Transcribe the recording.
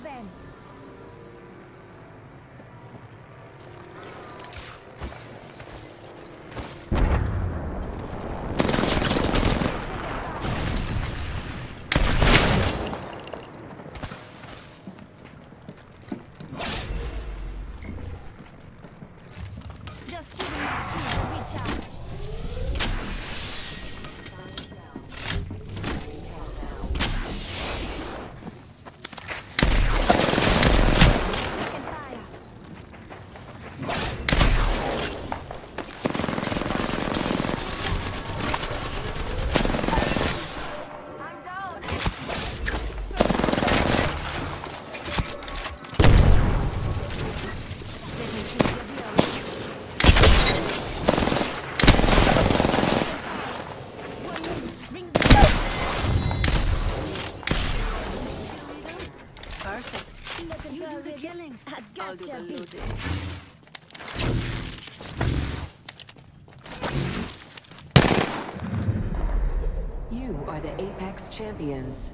then. You do the killing. I looting. You are the Apex Champions.